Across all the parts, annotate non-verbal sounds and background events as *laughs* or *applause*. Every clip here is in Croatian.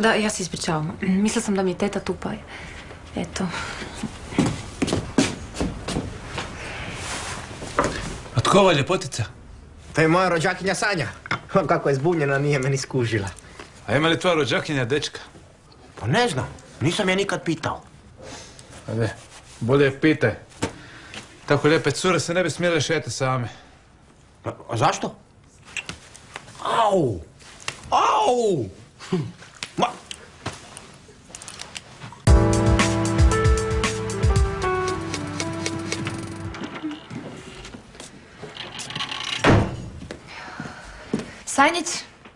Da, ja se ispričavam. Mislila sam da mi je teta tu pa... Eto. A tko ova ljepotica? To je moja rođakinja Sanja. Kako je zbunjena, nije me ni skužila. A ima li tvoja rođakinja dečka? Pa ne znam, nisam je nikad pitao. Ade, bolje je pitaj. Tako lijepe cure se ne bi smjele šetati same. A, a zašto? Au! Au! Ma, Sanjić,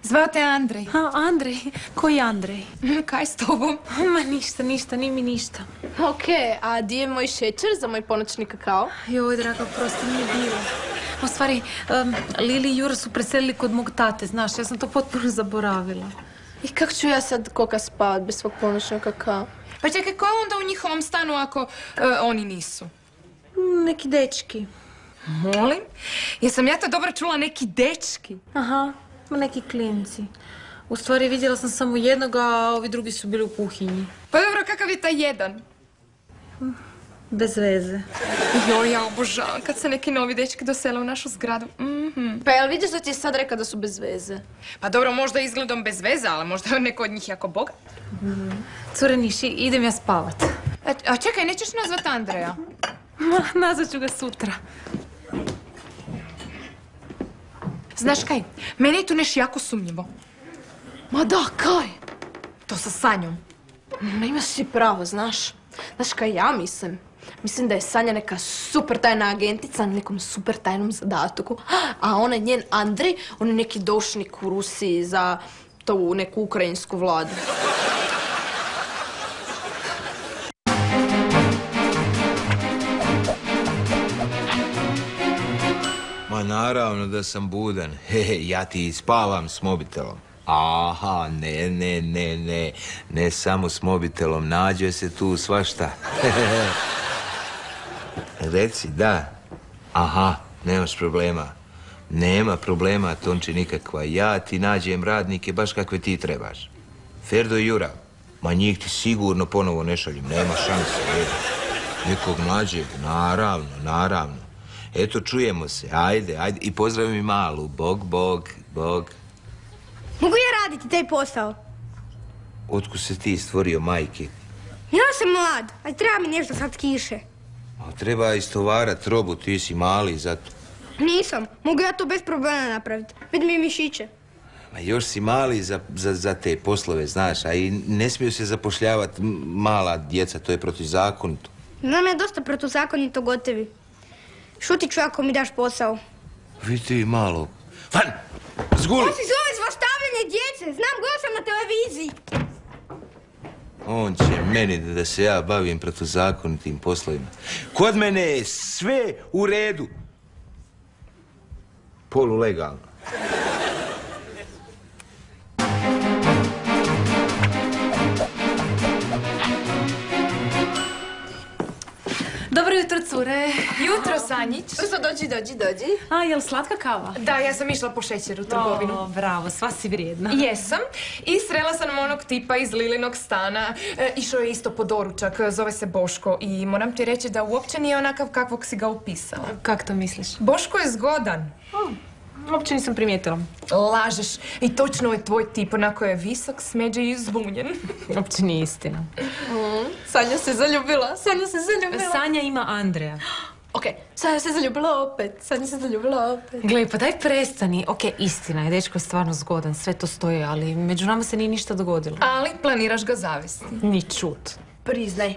zvao te Andrej. A, Andrej, koji Andrej? *laughs* Kaj s tobom? *laughs* Ma ništa, ništa, ni mi ništa. Ok, a di je moj šećer za moj ponoćni kakao? Joj, draga, prosto nije bilo. U stvari, Lili i Jura su preselili kod mog tate, znaš, ja sam to potpuno *laughs* zaboravila. I kako ću ja sad koka spavat bez svog ponoćnog kakao? Pa čekaj, ko je onda u njihovom stanu ako e, oni nisu? Neki dečki. Molim? Jesam ja to dobro čula, neki dečki? Aha, neki klinci. U stvari, vidjela sam samo jednog, a ovi drugi su bili u kuhinji. Pa dobro, kakav je taj jedan? Bez veze. Joj, ja obožavam kad se neki novi dečki dosele u našu zgradu. Mhm. Pa jel vidiš da ti je sad rekao da su bez veze? Pa dobro, možda izgledom bez veze, ali možda je *laughs* neko od njih jako bogat. Cure Niši, idem ja spavat. A, a čekaj, nećeš nazvat Andreja? Ma, nazvat ću ga sutra. Znaš kaj, meni je tu nešto jako sumnjivo. Ma da, kaj? To sa Sanjom. Ma imaš si pravo, znaš. Znaš kaj ja mislim? Mislim da je Sanja neka super tajna agentica na nekom super tajnom zadatku. *gasps* A ona njen Andrej, on je neki došnik u Rusiji za tu neku ukrajinsku vladu. Ma naravno da sam budan. *laughs* Hehe, ja ti spavam s mobitelom. Aha, ne, ne, ne, ne. Ne samo s mobitelom. Nađe se tu svašta. *laughs* Reci, da. Aha, nemaš problema. Nema problema, Tonči, nikakva. Ja ti nađem radnike baš kakve ti trebaš. Ferdo i Jura, ma njih ti sigurno ponovo ne šaljem. Nema šanse. je. Nekog mlađeg, naravno, naravno. Eto, čujemo se. Ajde, ajde. I pozdrav mi malu. Bog, bog, bog. Mogu ja raditi taj posao? Otkud se ti stvorio, majke? Ja sam mlad, a treba mi nešto sad kiše. A treba istovarat robu, ti si mali, zato. Nisam, mogu ja to bez problema napraviti. Vidi mi mišiće. Ma još si mali za, za, za te poslove, znaš, a i ne smiju se zapošljavati mala djeca, to je protuzakonito. Znam ja dosta protuzakonito gotovi. Šutit ću ako mi daš posao. Vidi malo. Van! Zguli! To se zove zlostavljanje djece, znam, gledao sam na televiziji. On će meni da, se ja bavim protuzakonitim poslovima. Kod mene je sve u redu. Polulegalno. Dobro jutro, cure. Jutro, Sanjić. Dođi, dođi, dođi. A, jel slatka kava? Da, ja sam išla po šećer u trgovinu. O, bravo, sva si vrijedna. Jesam. I srela sam onog tipa iz Lilinog stana. E, išao je isto po doručak, zove se Boško. I moram ti reći da uopće nije onakav kakvog si ga upisala. Kak to misliš? Boško je zgodan. Uopće nisam primijetila. Lažeš. I točno je tvoj tip, onako je visok, smeđe i zbunjen. *laughs* Uopće nije istina. Sanja se zaljubila, Sanja se zaljubila. Sanja ima Andreja. *gasps* Ok, Sanja se zaljubila opet, Sanja se zaljubila opet. Gle, pa daj prestani. Ok, istina je, dečko je stvarno zgodan, sve to stoji, ali među nama se nije ništa dogodilo. Ali planiraš ga zavesti. Ni čut. Priznaj.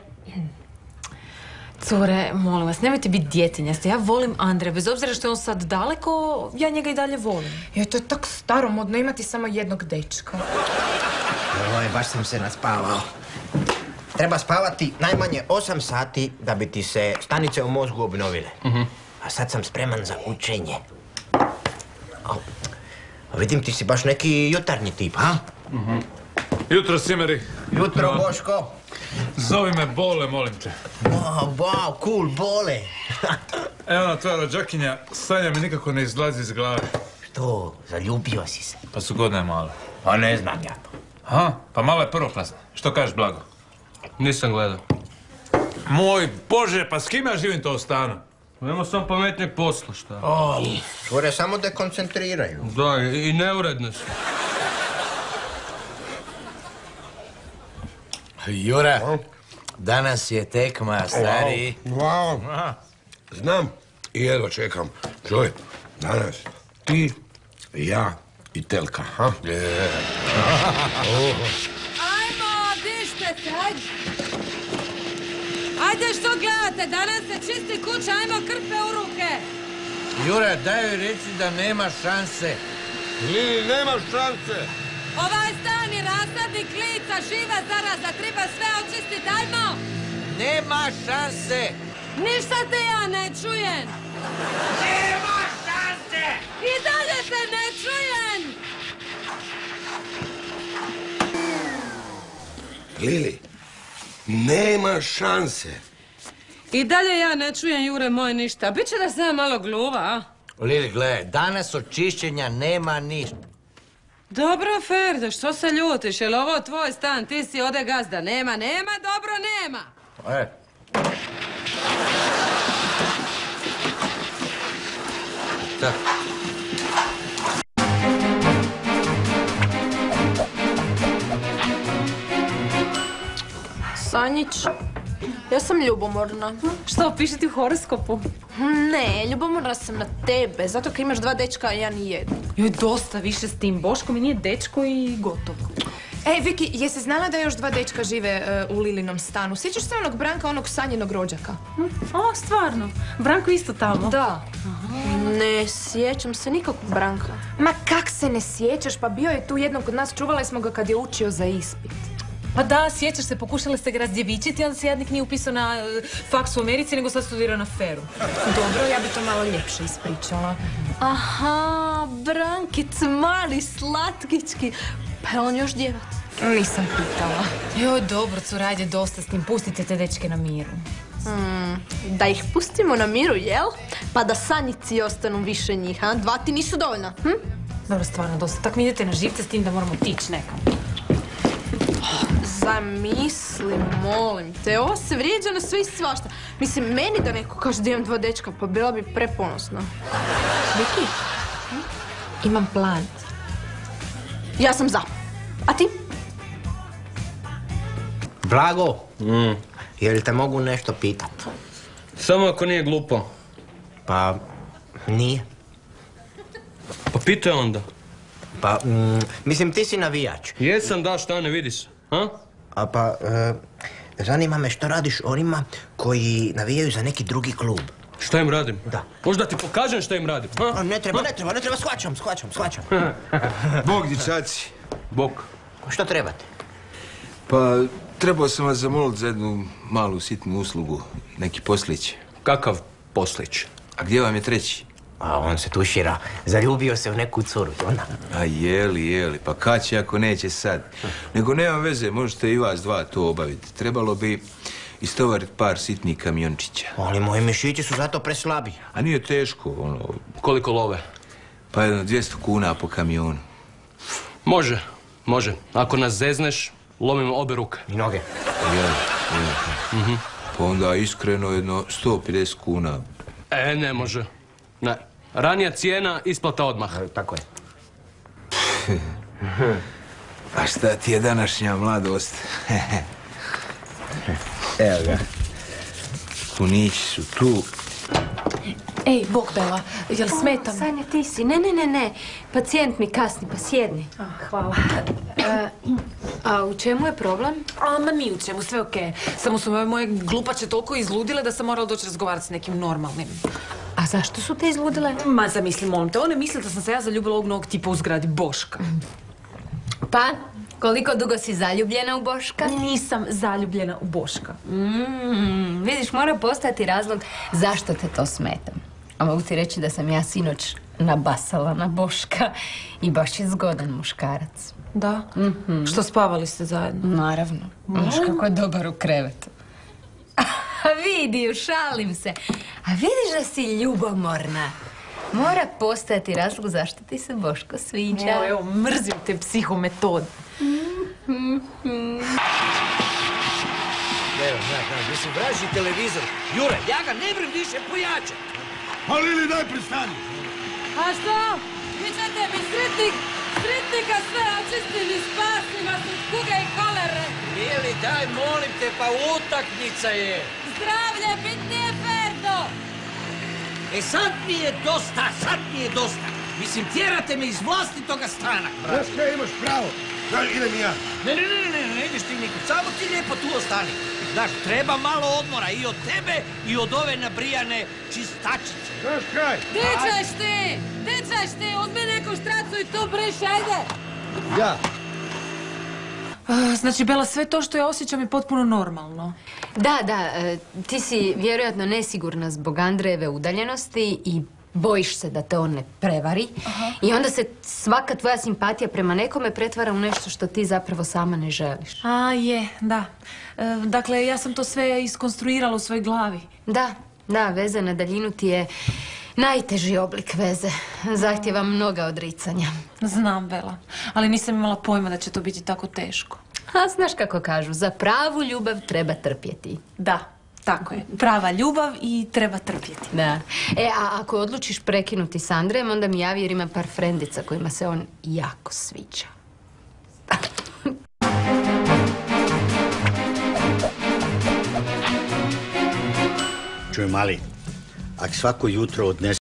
Cure, molim vas, nemojte biti djetinjaste. Ja volim Andreja, bez obzira što je on sad daleko, ja njega i dalje volim. Je, to je tako staromodno imati samo jednog dečka. Oj, baš sam se naspavao. Treba spavati najmanje 8 sati da bi ti se stanice u mozgu obnovile. A sad sam spreman za učenje. Vidim ti si baš neki jutarnji tip, ha? Jutro, Simeri. Jutro. Boško. Zovi me Bole, molim te. Wow, wow, cool, bole. *laughs* Evo ona tvoja rođakinja, Sanja mi nikako ne izlazi iz glave. to? Zaljubio si se. Pa su godine male. Pa ne znam ja to. Ha? Pa malo je prvoklasna. Što kažeš, Blago? Nisam gledao. Moj Bože, pa s kim ja živim to u stanu? Nema sam pametnijeg posla, šta? Cure samo dekoncentriraju. Da, i i neuredne su. Jura, danas je tekma, stari. Wow. Znam i jedva čekam. Čuj, danas ti, ja i Telka, ha? *laughs* Ajmo, dište se, ajde. Ajde, što gledate? Danas se čisti kuća, ajmo krpe u ruke. Jura, daj joj reći da nema šanse. Lili, nemaš šanse. Ovaj stan je rasadnik lica, živa zaraza, treba sve očistiti, ajmo. Nema šanse! Ništa te ja ne čujem. Nema šanse. I dalje te ne čujem. Lili, nema šanse. I dalje ja ne čujem, Jure moj, ništa. Biće da sam malo gluva, a? Lili, gle, danas od čišćenja nema ništa. Dobro, Ferdo, što se ljutiš? Je li ovo tvoj stan? Ti si ode gazda. Nema, nema, dobro, nema. E. Tak. Sanjić, ja sam ljubomorna. Što, piše ti u horoskopu? Ne, ljubomorna sam na tebe, zato kad imaš dva dečka, a ja ni jednu. Joj, dosta više s tim. Boško mi nije dečko i gotovo. Ej, Viki, jesi znala da još dva dečka žive e, u Lilinom stanu? Sjećaš se onog Branka, onog sanjenog rođaka? O, stvarno. Branko isto tamo. Da. Ne sjećam se nikakvog Branka. Ma kak se ne sjećaš? Pa bio je tu jednom kod nas, čuvali smo ga kad je učio za ispit. Pa da, sjećaš se, pokušali ste ga razdjevičiti, onda se jadnik nije upisao na e, faks u Americi, nego sad studira na feru. Dobro, ja bi to malo ljepše ispričala. Aha, Brankic, mali, slatkički. Pa je on još djevac? Nisam pitala. Joj, dobro, curajde, dosta s tim, pustite te dečke na miru. Da ih pustimo na miru, jel? Pa da sanjici ostanu više njih, a? Dva ti nisu dovoljna, hm? Dobro, stvarno, dosta. Tak mi idete na živce s tim da moramo tići nekam. Zamisli, molim te, ovo se vrijeđa na sve i svašta. Mislim, meni da neko kaže da imam dva dečka, pa bila bi preponosna. Viki, Imam plan. ja sam za. A ti? Blago, jel te mogu nešto pitat? Samo ako nije glupo. Pa, nije. Pa pitaj onda. Pa, mm, mislim, ti si navijač. Jesam da, šta ne vidiš? A? A pa, e, zanima me što radiš onima koji navijaju za neki drugi klub. Šta im radim? Da. Možda ti pokažem šta im radim, a? A, ne treba, ne treba, ne treba, shvaćam, shvaćam, shvaćam. *laughs* Bog, dječaci. Bok. Što trebate? Pa, trebao sam vas zamoliti za jednu malu sitnu uslugu. Neki poslić. Kakav poslić? A gdje vam je treći? A on se tušira, zaljubio se u neku curu, ona. A jeli, jeli, pa kad će ako neće sad? Nego nema veze, možete i vas dva to obaviti. Trebalo bi istovariti par sitnih kamiončića. Ali moji mišići su zato preslabi. A nije teško, ono, Koliko love? pa jedno 200 kuna po kamionu. Može, može. Ako nas zezneš, lomimo obe ruke. I noge. Jeli, jeli. Pa onda iskreno jedno 150 kuna. E, ne može. Ne. Ranija cijena, isplata odmah. E, Tako je. *laughs* A šta ti je današnja mladost? *laughs* Evo ga. Kunići su tu. Ej, bok Bela, jel smetam? Sanja, ti si. Ne, ne, ne, ne. Pacijent mi kasni, pa sjedni. Hvala. A u čemu je problem? A, ma ni u čemu, sve okej. Samo su me moje glupače toliko izludile da sam morala doći razgovarati s nekim normalnim. A zašto su te izludile? Ma, zamisli, molim te, one misle da sam se ja zaljubila ovog novog tipa u zgradi Boška. Pa, koliko dugo si zaljubljena u Boška? Nisam zaljubljena u Boška. Mm, vidiš, mora postati razlog zašto te to smeta. A mogu ti reći da sam ja sinoć nabasala na Boška i baš je zgodan muškarac. Da? Što spavali ste zajedno? Naravno. Znaš kako je dobar u krevetu. A vidi, šalim se. A vidiš da si ljubomorna. Mora postojati razlog zašto ti se Boško sviđa. Evo, evo, mrzim te psihometode. Evo, znaš, znaš, mislim, vraži televizor. Jure, ja ga ne vrem više pojačati. Pa Lili, daj pristani. A što? Vi ćete mi sretnik, sretnika sve očistili, spasi vas od kuge i kolere. Lili, daj, molim te, pa utakmica je. Zdravlje bitnije, Ferdo! E sad mi je dosta, sad mi je dosta. Mislim, tjerate me iz vlastitoga stana. Znaš kaj imaš pravo? Daj, idem i ja. Ne, ne, ne, ne, ne, ne ideš ti nikud. Samo ti lijepo tu ostani. Znaš, treba malo odmora i od tebe i od ove nabrijane čistačice. Znaš kaj? Di ćeš ti? Di ćeš ti? Uzmi neku štracu i tu briš, ajde! Ja. A, Znači, Bela, sve to što ja osjećam je potpuno normalno. Da, da, e, ti si vjerojatno nesigurna zbog Andrejeve udaljenosti i bojiš se da te on ne prevari. I onda se svaka tvoja simpatija prema nekome pretvara u nešto što ti zapravo sama ne želiš. A, je, da. E, dakle, ja sam to sve iskonstruirala u svojoj glavi. Da, da, veza na daljinu ti je najteži oblik veze. Zahtjeva mnoga odricanja. Znam, Bela, ali nisam imala pojma da će to biti tako teško. A znaš kako kažu, za pravu ljubav treba trpjeti. Da, tako je. Prava ljubav i treba trpjeti. Da. E, a ako odlučiš prekinuti s Andrejem, onda mi javi jer ima par frendica kojima se on jako sviđa. Čuj, mali, ako svako jutro odnese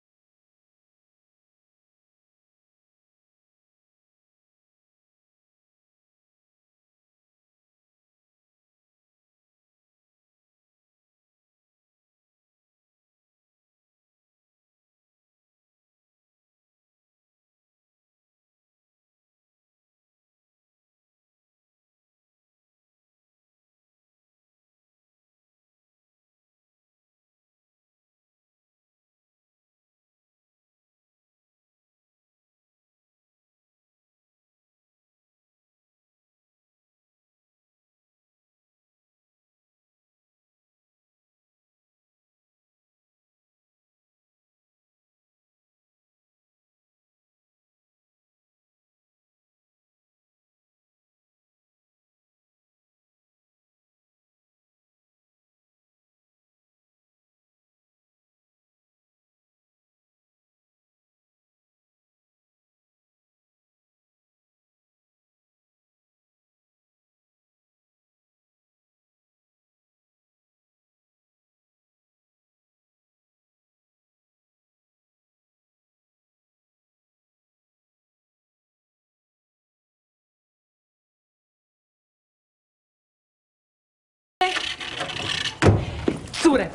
Cure,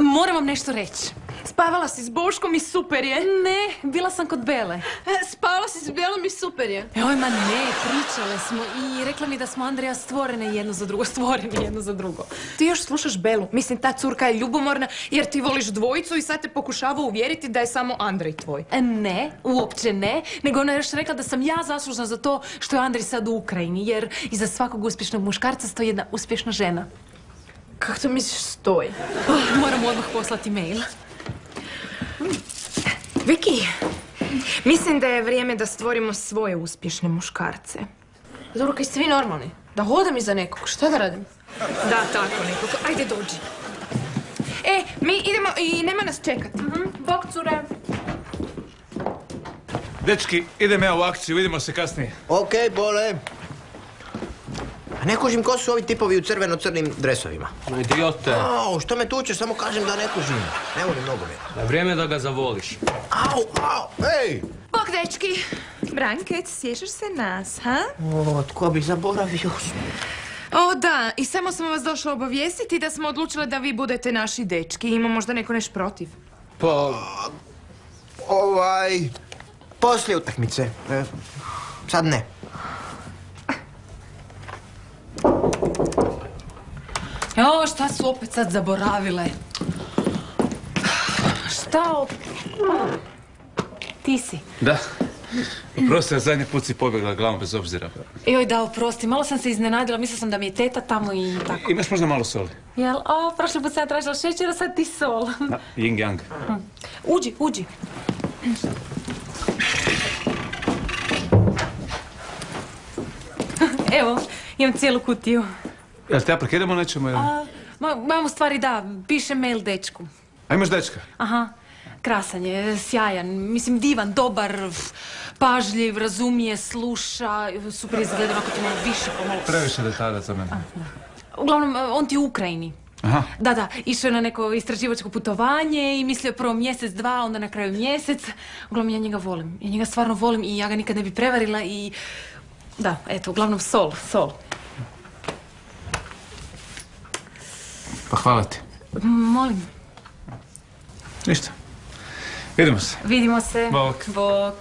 moram vam nešto reći. Spavala si s Boškom i super je. Ne, bila sam kod Bele. E, Spala si s Belom i super je. Oj, ma ne, pričale smo i rekla mi da smo Andreja stvorene jedno za drugo, stvorene jedno za drugo. Ti još slušaš Belu. Mislim, ta curka je ljubomorna jer ti voliš dvojicu i sad te pokušava uvjeriti da je samo Andrej tvoj. E, Ne, uopće ne, nego ona je još rekla da sam ja zaslužna za to što je Andrej sad u Ukrajini, jer iza svakog uspješnog muškarca stoji jedna uspješna žena. Kako to misliš stoji? Oh, moram odmah poslati mail. Viki, mislim da je vrijeme da stvorimo svoje uspješne muškarce. Dobro, kaj ste vi normalni? Da hodam iza nekog, šta da radim? Da, tako nekog. Ajde, dođi. E, mi idemo i nema nas čekati. Bok, cure. Dečki, idem ja u akciju, vidimo se kasnije. Okej, bole. A ne kužim ko su ovi tipovi u crveno-crnim dresovima. Idiote, Au, što me tučeš, samo kažem da ne kužim. Ne volim nogomet. na vrijeme da ga zavoliš. Au, au, ej! Bok, dečki. Brankec, sjećaš se nas, ha? O, tko bi zaboravio? O, da, i samo smo vas došla obavijestiti da smo odlučile da vi budete naši dečki. Ima možda neko neš protiv. Pa, Ovaj... Poslije utakmice. E, sad ne. Jo, šta su opet sad zaboravile? Šta opet? Ti si. da. Oprosti, ja zadnji put si pobjegla glavom bez obzira. Joj, da, oprosti, malo sam se iznenadila, mislila sam da mi je teta tamo i tako. Imaš možda malo soli? Jel, o, prošli put sam ja tražila šećer, a sad ti sol. Da, yin yang. Uđi, uđi. Evo, imam cijelu kutiju. Jel te ja prekidam u nečemu? ili? A, ma, mam u stvari da, pišem mail dečku. A imaš dečka? Aha, krasan je, sjajan, mislim divan, dobar, pažljiv, razumije, sluša, super izgleda, ako ti malo više pomalo... Previše detalja za mene. Uglavnom, on ti je u Ukrajini. Aha. Da, da, išao je na neko istraživačko putovanje i mislio prvo mjesec, dva, onda na kraju mjesec. Uglavnom, ja njega volim. Ja njega stvarno volim i ja ga nikad ne bi prevarila i... Da, eto, uglavnom sol, sol. Pa hvala ti. Molim, Ništa. Vidimo se. vidimo se. Bok. Bok.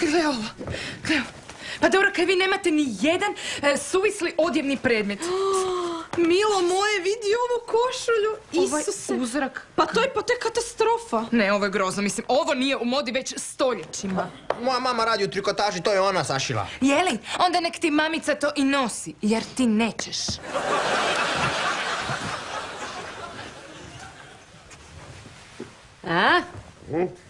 Gle ovo, gle ovo. Pa dobro, kaj vi nemate ni jedan e, suvisli odjevni predmet. *gasps* Milo moje, vidi ovu košulju. Isuse. Ovaj uzorak. Pa to je pa to je katastrofa. Ne, ovo je grozno. Mislim, ovo nije u modi već stoljećima. Moja mama radi u trikotaži, to je ona sašila. Jeli? Onda nek ti mamica to i nosi, jer ti nećeš. A?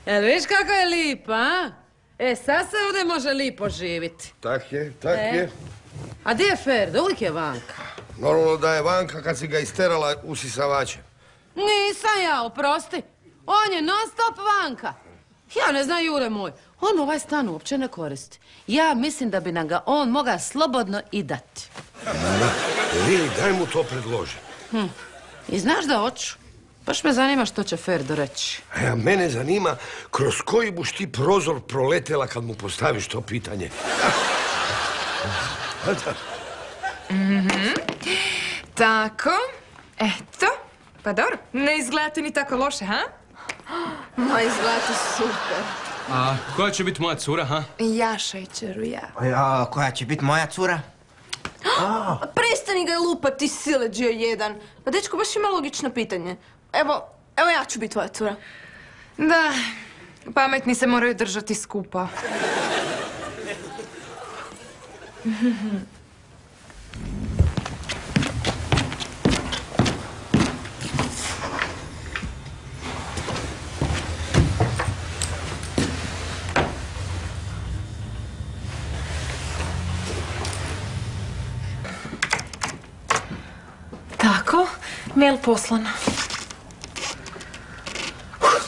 Jel viš kako je lipa, a? E, sad se ovdje može lipo živiti. Tak je, tak E. je. A gdje je Ferdo? Uvijek je vanka. Normalno da je vanka kad si ga isterala usisavače. Nisam ja, oprosti. On je non stop vanka. Ja ne znam, Jure moj, on ovaj stan uopće ne koristi. Ja mislim da bi nam ga on moga slobodno i dati. Vili, daj mu to predloži. Hm. I znaš da hoću? Baš me zanima što će Ferdo reći. A ja, mene zanima kroz koji buš ti prozor proletela kad mu postaviš to pitanje. Mhm. Tako, eto. Pa dobro, ne izgledate ni tako loše, ha? Ma, izgledate super. A koja će biti moja cura, ha? Ja šećeru, ja. A, koja će biti moja cura? *gasps* Prestani ga lupati sileđio jedan. Pa dečko, baš ima logično pitanje. Evo, evo ja ću biti tvoja cura. Da, pametni se moraju držati skupa. *laughs* Tako, mail poslan.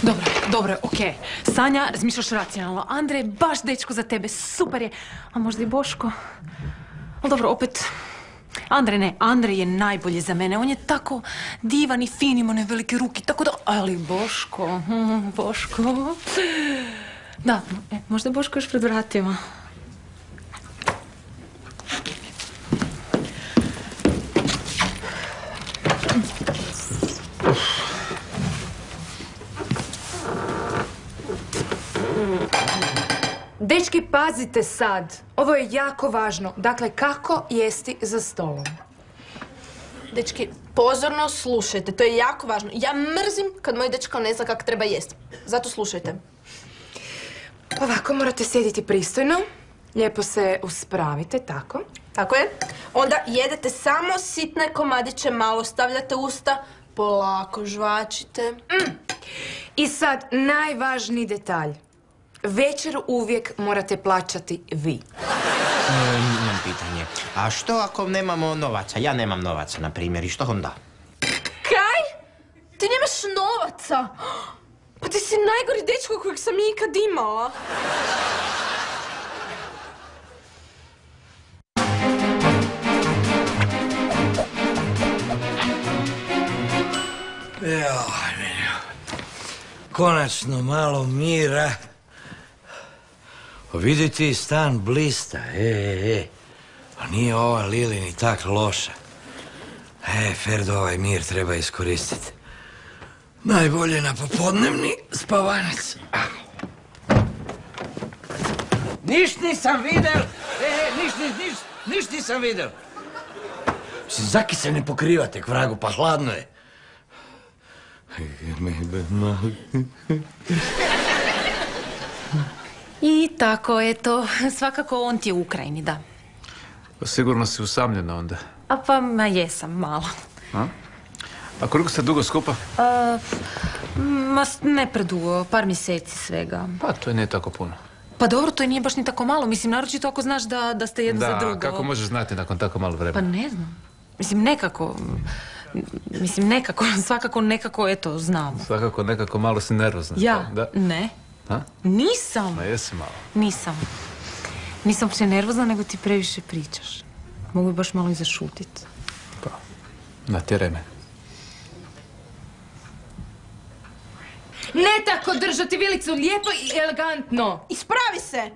Dobro, dobro, okej. Sanja, razmišljaš racionalno. Andrej, baš dečko za tebe, super je. A možda i Boško? Ali dobro, opet... Andrej ne, Andrej je najbolji za mene. On je tako divan i fin, ima one velike ruke, tako da... Ali Boško, *laughs* Boško... Da, e, možda Boško još pred vratima. Dečki, pazite sad. Ovo je jako važno. Dakle, kako jesti za stolom? Dečki, pozorno slušajte, to je jako važno. Ja mrzim kad moj dečko ne zna kako treba jest. Zato slušajte. Ovako, morate sjediti pristojno. Lijepo se uspravite, tako. Tako je. Onda jedete samo sitne komadiće, malo stavljate usta, polako žvačite. Mm. I sad, najvažniji detalj. Večer uvijek morate plaćati vi. E, imam pitanje. A što ako nemamo novaca? Ja nemam novaca, na primjer. I što onda? Kaj? Ti nemaš novaca? Pa ti si najgori dečko kojeg sam ikad imala. Joj, konačno malo mira. Pa vidi ti stan blista, e, e, e. Pa nije ova Lili ni tak loša. E, Ferdo, ovaj mir treba iskoristiti. Najbolje na popodnevni spavanac. Niš nisam videl! E, e, niš, niš, niš, niš nisam videl! Si zaki se ne pokrivate k vragu, pa hladno je. I tako, eto, svakako on ti je u Ukrajini, da. Pa sigurno si usamljena onda. A pa, ma jesam, malo. A? A koliko ste dugo skupa? A, ma, s- ne predugo, par mjeseci svega. Pa to je nije tako puno. Pa dobro, to i nije baš ni tako malo, mislim, naročito ako znaš da, da ste jedno za Da, drugo. kako možeš znati nakon tako malo Pa vremena? ne znam. Mislim, nekako, mislim, nekako, *laughs* svakako nekako, eto, znam. Svakako nekako malo si nervozna. Ja? Da? Ne. A? Nisam. Ma jesi malo. Nisam. Nisam uopće nervozna, nego ti previše pričaš. Mogu bi baš malo i zašutit. Natjeraj me. Ne tako držati vilicu lijepo i elegantno. Ispravi se!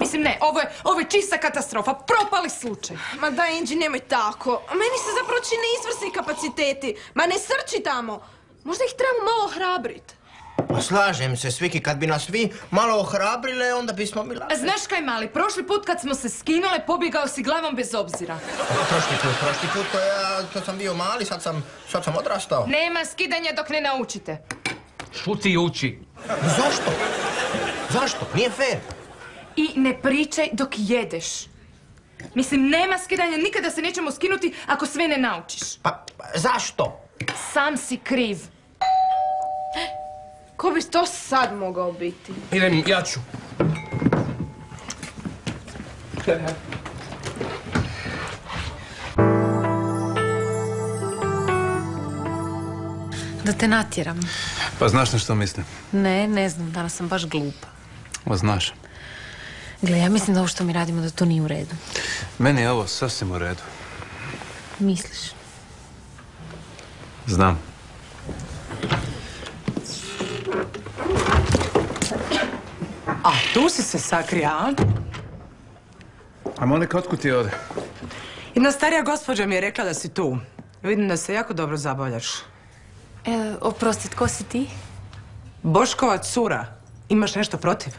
Mislim, ne, ovo je, ovo je čista katastrofa. Propali slučaj. Ma da, Inđi, nemoj tako. A Meni se zapravo čine izvrsni kapaciteti. Ma ne srči tamo. Možda ih trebamo malo ohrabrit. Pa slažem se, Sviki, kad bi nas vi malo ohrabrile, onda bismo mi lakše. Znaš kaj, mali, prošli put kad smo se skinule, pobjegao si glavom bez obzira. Prošli put, prošli put, to ja, to sam bio mali, sad sam, sad sam odrastao. Nema skidanja dok ne naučite. Šuti i uči. Zašto? Zašto? Nije fair. I ne pričaj dok jedeš. Mislim, nema skidanja, nikada se nećemo skinuti ako sve ne naučiš. Pa, zašto? Sam si kriv. Ko bi to sad mogao biti? Idem, ja ću. Da te natjeram. Pa znaš na što mislim? Ne, ne znam, danas sam baš glupa. O, znaš. Gle, ja mislim da ovo što mi radimo da to nije u redu. Meni je ovo sasvim u redu. Misliš? Znam. A tu si se sakrija, a? A Monika, otkud ti ode? Jedna starija gospođa mi je rekla da si tu. Vidim da se jako dobro zabavljaš. E, oprosti, tko si ti? Boškova cura. Imaš nešto protiv?